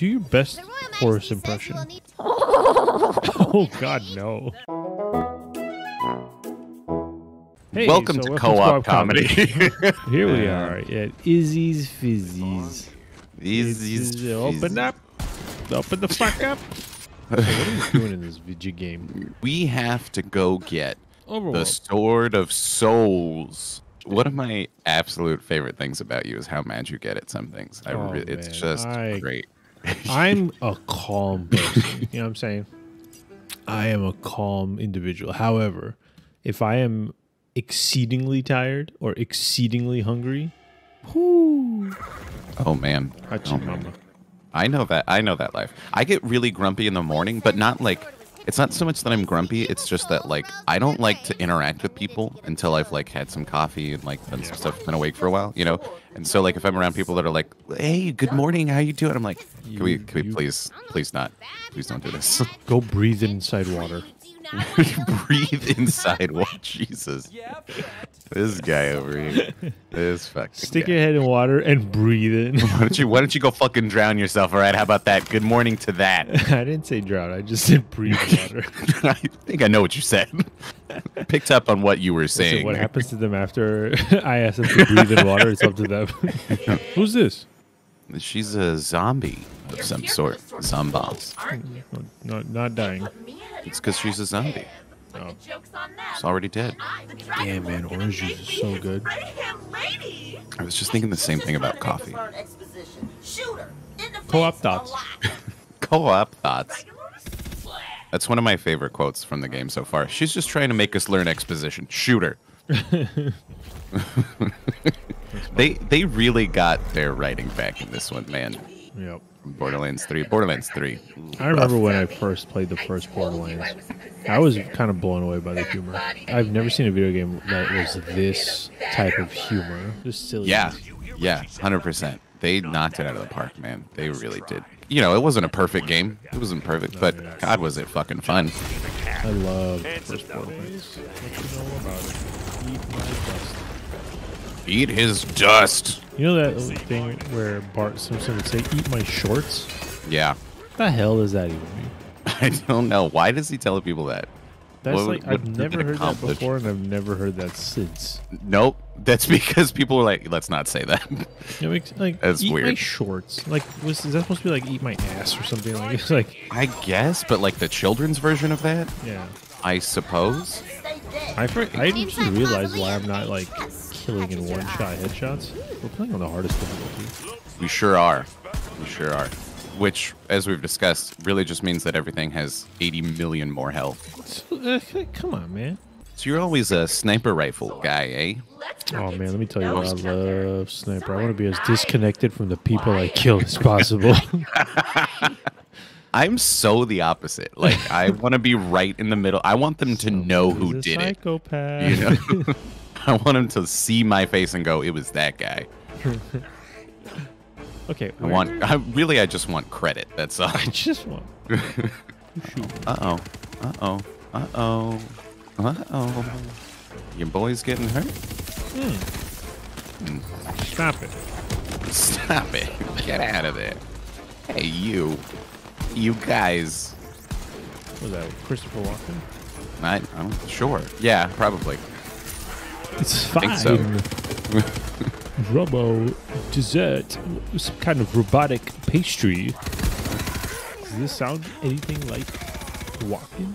do your best The horse impression. need- Oh God, no. Hey, Welcome so to welcome co-op comedy. Here we are at Izzy's Fizzies. these, these, Izzy's- Open up. Open the fuck up. So what are we doing in this video game? We have to go get the Sword of Souls. One of my absolute favorite things about you is how mad you get at some things. I Oh, re- it's man, just I- great. I'm a calm person. You know what I'm saying? I am a calm individual. However, if I am exceedingly tired or exceedingly hungry, whoo, Oh man. Oh, man. I know that. I know that life. I get really grumpy in the morning, but not like it's not so much that I'm grumpy. It's just that like I don't like to interact with people until I've like had some coffee and like done some stuff, been awake for a while, you know. And so like if I'm around people that are like, "Hey, good morning, how you doing?" I'm like, "Can we, can we please, please not, please don't do this." Go breathe inside water. Do you not Breathe inside. What Jesus? This guy over here. This fucking. Stick guy. your head in water and breathe in. Why don't you Why don't you go fucking drown yourself? All right. How about that? Good morning to that. I didn't say drown. I just said breathe water. I think I know what you said. Picked up on what you were So saying. what happens to them after I ask them to breathe in water? It's up to them. Who's this? She's a zombie of some sort. Zombombs. Not not dying. It's because she's a zombie. Oh. She's already dead. Damn man, orange juice is so good. I was just thinking the same thing about coffee. Co-op thoughts. Co-op thoughts. That's one of my favorite quotes from the game so far. She's just trying to make us learn exposition. Shooter. they they really got their writing back in this one, man. Yep. Borderlands 3. Borderlands 3. I remember when I first played the first Borderlands. I was kind of blown away by the humor. I've never seen a video game that was this type of humor. Just silly. Yeah, yeah, hundred percent. They knocked it out of the park, man. They really did. You know, it wasn't a perfect game. It wasn't perfect, but God, was it fucking fun. I love the first Borderlands. What you know about it? Eat my dust. Eat his dust. You know that thing where Bart Simpson would say, "Eat my shorts." Yeah, What the hell does that even mean? I don't know. Why does he tell people that? That's What- like what I've never heard that before, and I've never heard that since. Nope. That's because people were like, let's not say that. It makes like That's eat my weird. shorts. Like, was is that supposed to be like eat my ass or something? Like it's like I guess, but like the children's version of that, yeah. I suppose. I for, I didn't realize why I'm not like killing in one shot headshots. We're playing on the hardest difficulty. We sure are. We sure are. Which, as we've discussed, really just means that everything has 80 million more health. Uh, come on, man. So you're always a sniper rifle guy, eh? Oh man, let me tell you what I love sniper. I want to be as disconnected from the people I kill as possible. I'm so the opposite. Like I want to be right in the middle. I want them to know who He's a did it. Psychopath. You know, I want him to see my face and go, "It was that guy." okay. I want. I really, I just want credit. That's all. I just want. Uh oh. Uh oh. Uh oh. Uh oh. Your boy's getting hurt. Stop it. Stop it. Get out of there. Hey, you. You guys. Was that Christopher Walken? I, I'm sure. Yeah, probably. It's fine. so. Robo dessert, some kind of robotic pastry. Does this sound anything like Walken?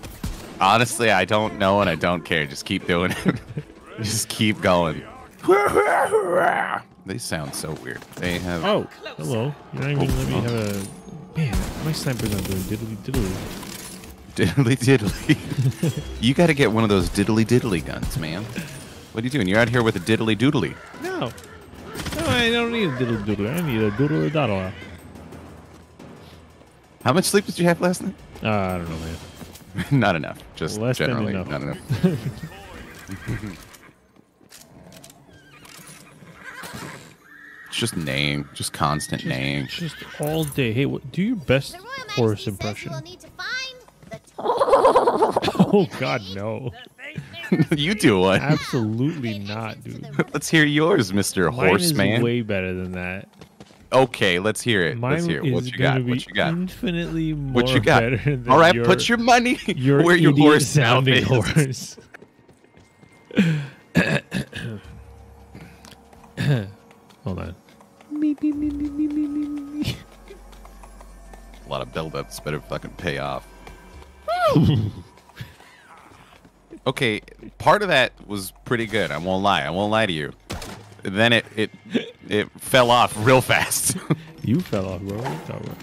Honestly, I don't know and I don't care. Just keep doing it. Just keep going. They sound so weird. They have. Oh, hello. You're not even let me have a. Man, my sniper's not doing diddly diddly. Diddly diddly. you got to get one of those diddly diddly guns, man. What are you doing? You're out here with a diddly doodly. No. No, I don't need a diddle doodle. I need a doodle doddle. How much sleep did you have last night? Uh, I don't know, man. not enough. Just Less than generally, enough. not enough. it's just name, just constant name. Just all day. Hey, what, do your best The Royal Majesty horse says you impression. will need to find the Oh God, no! you do one. Absolutely not, dude. Let's hear yours, Mr. Mine is Horseman. way better than that. Okay, let's hear it. Mine let's hear it. is What you gonna got? be What you got? infinitely more What you got? better than All right, your, put your money your where your horse sounding mouth is. horse. Hold on. Me, me, me, me, me, me, me, me. A lot of buildups better fucking pay off. Okay, part of that was pretty good. I won't lie. I won't lie to you. Then it it it fell off real fast. You fell off, bro. What you talking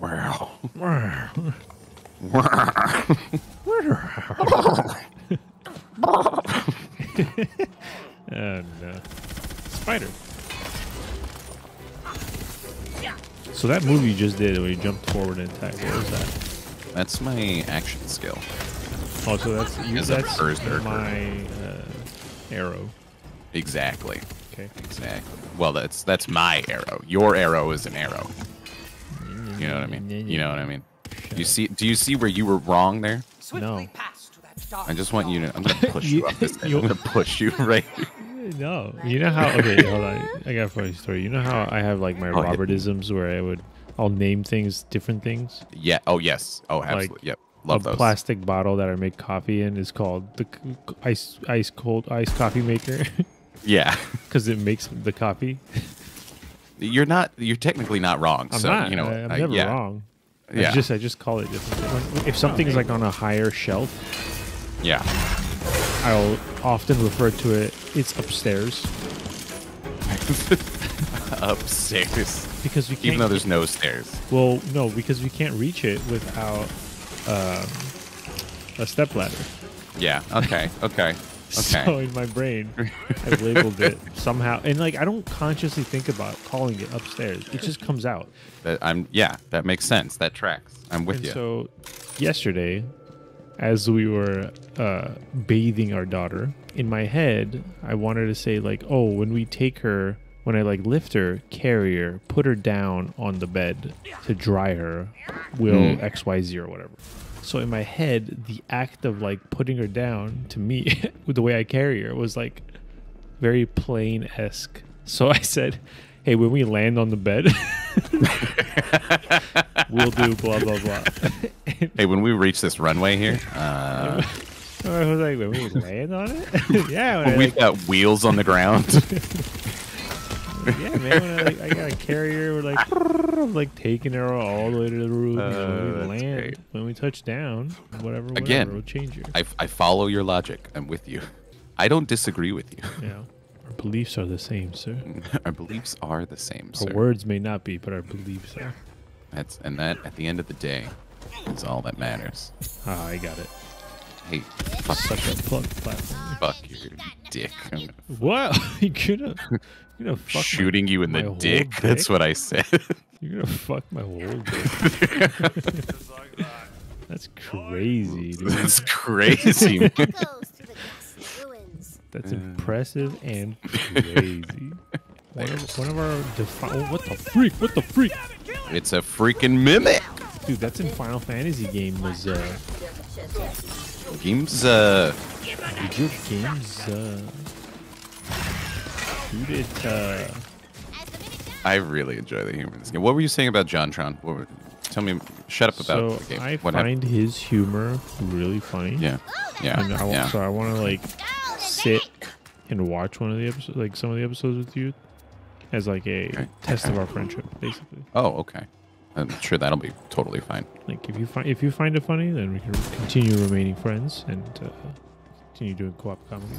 wow. about? Oh no. Spider. So that move you just did where you jumped forward and attacked, what was that? That's my action skill. Oh, so that's you, As that's Brr-Zerker. my uh, arrow. Exactly. Okay. Exactly. Well, that's that's my arrow. Your arrow is an arrow. You know what I mean? You know what I mean? You see? Do you see where you were wrong there? No. I just want you to. I'm gonna push you You- up this thing. you- I'm gonna push you right. No. You know how? Okay, hold on. I got a funny story. You know how I have like my Oh, yeah. Robertisms where I would I'll name things different things. Yeah. Oh yes. Oh absolutely. yep. Love a those. plastic bottle that I make coffee in is called the ice ice cold ice coffee maker Yeah. because it makes the coffee. You're not. You're technically not wrong. I'm so not. you know. I, am never yeah. wrong. I Yeah. just I just call it different. If something's like on a higher shelf, Yeah. I'll often refer to it. It's upstairs Upstairs. because we can't. Even though there's no stairs. well, no, because we can't reach it without um, a step ladder. Yeah. Okay. Okay. Okay. So in my brain, I've labeled it somehow, and like I don't consciously think about calling it upstairs. It just comes out. That I'm. Yeah. That makes sense. That tracks. I'm with and you. so, yesterday, as we were uh, bathing our daughter, in my head, I wanted to say like, "Oh, when we take her, when I like lift her, carry her, put her down on the bed to dry her, will Hmm. X Y Z or whatever." So in my head, the act of like putting her down to me, with the way I carry her, was like very plain esque. So I said, "Hey, when we land on the bed." we'll do blah blah blah. hey, when we reach this runway here, uh, I was like, when we land on it, yeah, when I, when we've like, got wheels on the ground. Yeah, man. When I, I got a carrier. we're like, I'm like taking her all the way to the and Uh, when we land, great. when we touch down, whatever, whatever, Again, we'll change her. I, I follow your logic. I'm with you. I don't disagree with you. you know, our beliefs are the same, sir. Our beliefs are the same, Our sir. words may not be, but our beliefs are. That's and that at the end of the day is all that matters. Ah, I got it. Hey, fuck, Such a plug platform. fuck your dick. I'm What? you gonna, you gonna fuck my- shooting you in the whole dick. That's what I said. You're gonna fuck my whole dick. That's crazy, dude. That's crazy. man. Goes to the grassy ruins. That's impressive and crazy. One of, one of our defi- oh, what the freak? What the freak? it's a freaking mimic. Dude, that's in Final Fantasy game was uh Games, uh, did your games uh shoot it uh I really enjoy the humor in this game. What were you saying about JonTron? What were, tell me, shut up about so the game. I what find his humor really funny. Yeah, yeah, And I, wa- yeah. so I want to like sit and watch one of the episodes, like some of the episodes with you, as like a Okay. test of our friendship, basically. Oh, okay. I'm sure that'll be totally fine. Like if you find if you find it funny, then we can continue remaining friends and uh, continue doing co-op comedy.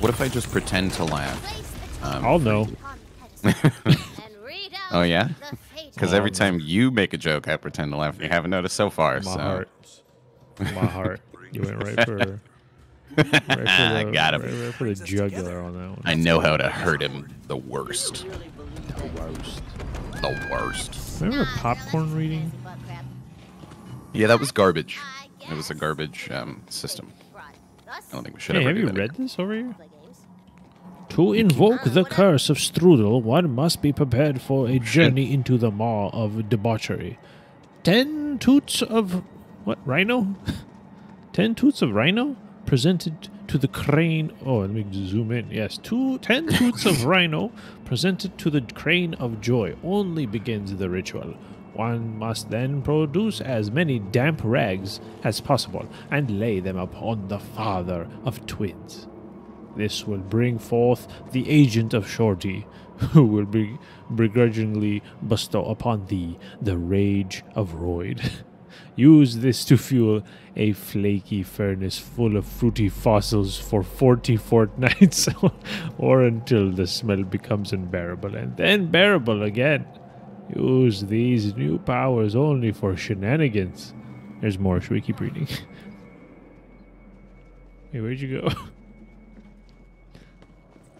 What if I just pretend to laugh? Um, I'll know. On the pedestal and read out Oh, yeah? Because every time you make a joke, I pretend to laugh. You haven't noticed so far. My so. heart, my heart. You went right for, right for the, Got him. Right, right for the jugular on that one. I know how to hurt him the worst. the worst. The worst. Remember popcorn reading? Yeah, that was garbage. It was a garbage um, system. I don't think we should Hey, ever have do you that read again. this over here? To invoke the curse of Strudel, one must be prepared for a journey into the maw of debauchery. Ten toots of what rhino? Ten toots of rhino presented to the crane. Oh, let me zoom in. Yes, two ten toots of rhino presented to the crane of joy only begins the ritual. One must then produce as many damp rags as possible and lay them upon the father of twins. This will bring forth the agent of Shorty, who will be begrudgingly bestow upon thee the rage of Royd. Use this to fuel a flaky furnace full of fruity fossils for 40 fortnights or until the smell becomes unbearable and then bearable again. Use these new powers only for shenanigans. There's more. Should we keep reading? hey, where'd you go?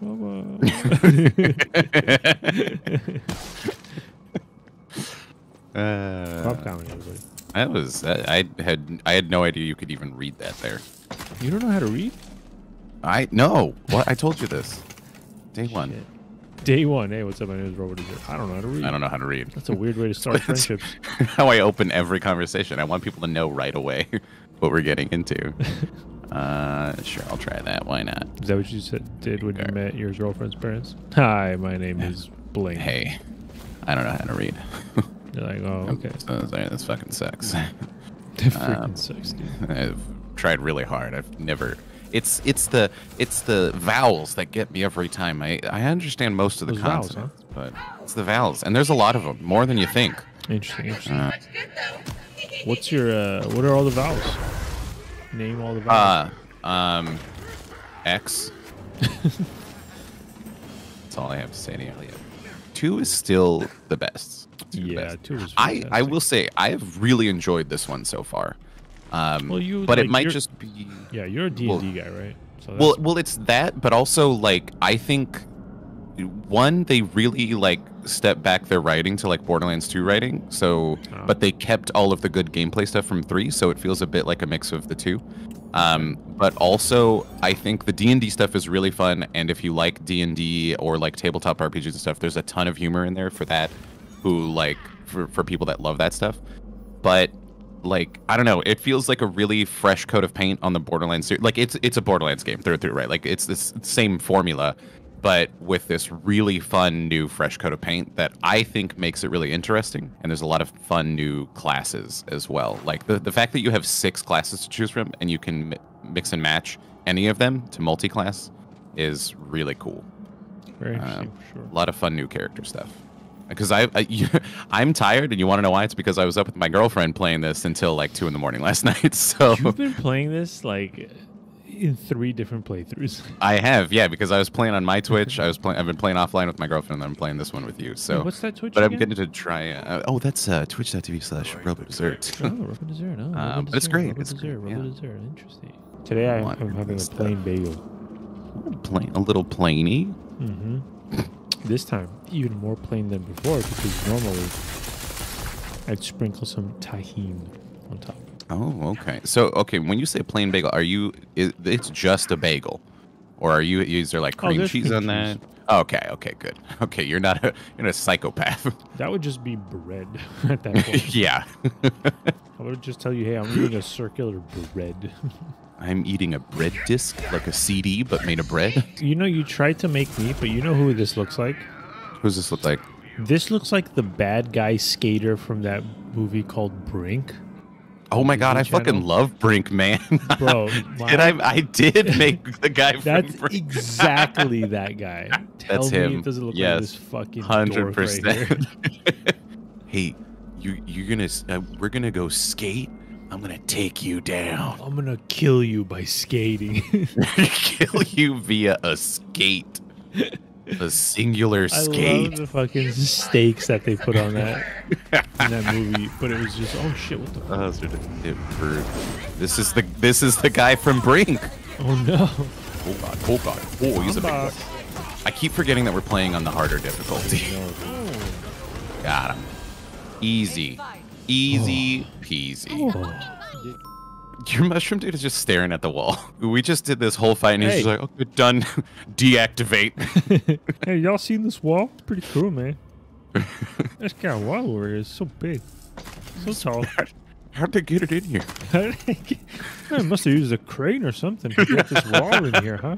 Uh, Stop commenting, everybody. That was I I had I had no idea you could even read that there. You don't know how to read? I no. What I told you this. Day one. Shit. Day one. Hey, what's up? My name is Robert. I don't know how to read. I don't know how to read. That's a weird way to start friendships. how I open every conversation. I want people to know right away what we're getting into. uh, sure, I'll try that. Why not? Is that what you said, did when you met your girlfriend's parents? Hi, my name is Bling. Hey, I don't know how to read. You're like, oh, okay. So, sorry, this fucking sucks. That freaking Um, sucks, dude. I've tried really hard. I've never. It's it's the it's the vowels that get me every time. I I understand most of the Those vowels, huh? consonants, but it's the vowels, and there's a lot of them, more than you think. Interesting, interesting. Uh, What's your, uh, what are all the vowels? Name all the vowels. Uh, um, X. That's all I have to say to you. Two is still the best. Two yeah, best. two is I I will say I have really enjoyed this one so far. Um, Well, you, but it might just be. Yeah, you're a D&D well- guy, right? So Well, well, it's that, but also like I think one they really like step back their writing to like Borderlands 2 writing. So, Oh. but they kept all of the good gameplay stuff from 3, so it feels a bit like a mix of the two. Um, but also I think the D&D stuff is really fun and if you like D&D or like tabletop RPGs and stuff, there's a ton of humor in there for that who like for for people that love that stuff. But like I don't know, it feels like a really fresh coat of paint on the Borderlands series. Like it's it's a Borderlands game through and through, right? Like it's this same formula, but with this really fun new fresh coat of paint that I think makes it really interesting. And there's a lot of fun new classes as well. Like the the fact that you have six classes to choose from and you can mi- mix and match any of them to multi-class is really cool. very uh, sure. A lot of fun new character stuff. Because I, I I'm tired, and you want to know why? It's because I was up with my girlfriend playing this until like two in the morning last night. So You've been playing this, like, in three different playthroughs. I have, yeah, because I was playing on my Twitch. I was playing. I've been playing offline with my girlfriend, and I'm playing this one with you. So, Wait, what's that Twitch but I'm getting to try. Uh, oh, that's uh, Twitch.tv slash Dessert. Oh, Rubber Dessert. Oh, Um, Rubber but it's great, Rubber it's Dessert, great, Rubber yeah. Dessert. Interesting. Today I, What I'm having a is that? plain bagel. Plain, a little plainy. hmm This time, even more plain than before because normally I'd sprinkle some tahine on top. Oh, okay. So, okay, when you say plain bagel, are you? Is, it's just a bagel, or are you? Is there like Oh, cream there's cheese cream on that? Oh, okay, okay, good. Okay, you're not a you're not a psychopath. That would just be bread at that point. yeah. I would just tell you, hey, I'm eating a circular bread. I'm eating a bread disc, like a CD, but made of bread. you know, you tried to make me, but you know who this looks like? Who's this look like? This looks like the bad guy skater from that movie called Brink. Oh my god, I Disney fucking love Brink, man. Bro, did I? I did make the guy from That's Brink. exactly that guy. Tell That's me him. it doesn't look Yes. like this fucking Hundred dork right here. percent. Hey, you you're gonna uh, we're gonna go skate. I'm gonna take you down. I'm gonna kill you by skating. Kill you via a skate, a singular skate. I love the fucking stakes that they put on that in that movie. But it was just, oh shit, what the oh, fuck? Oh, so it- it- this is the this is the guy from Brink. Oh no. Oh god! Oh god! Oh, he's a big boy. I keep forgetting that we're playing on the harder difficulty. Oh. Got him. Easy. Easy oh. peasy. Oh. Your mushroom dude is just staring at the wall. We just did this whole fight and he's Hey. just like, okay, done. Deactivate. hey, y'all seen this wall? It's pretty cool, man. this guy wall over here is so big. So tall. How'd they get it in here? I must have used a crane or something to get this wall in here, huh?